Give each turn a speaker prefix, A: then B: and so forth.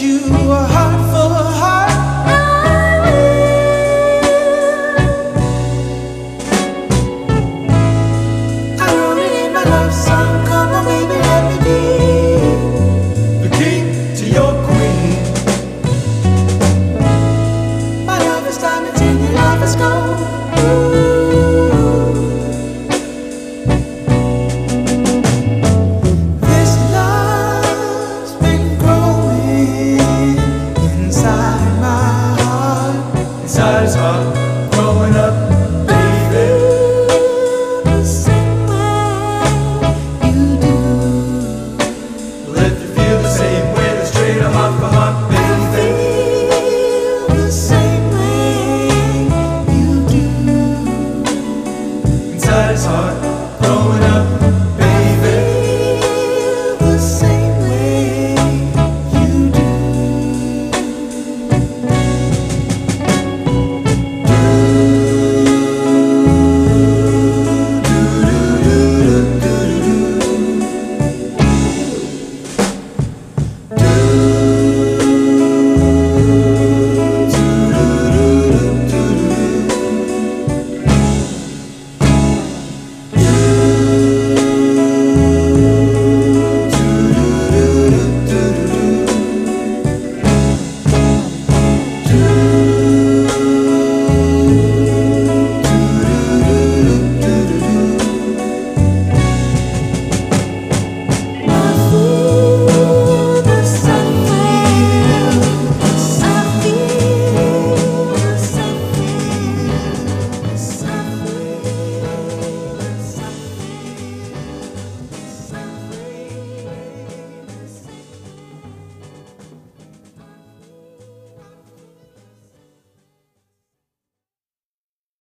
A: you. stars